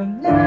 I'm not